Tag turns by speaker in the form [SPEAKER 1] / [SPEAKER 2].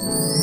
[SPEAKER 1] Música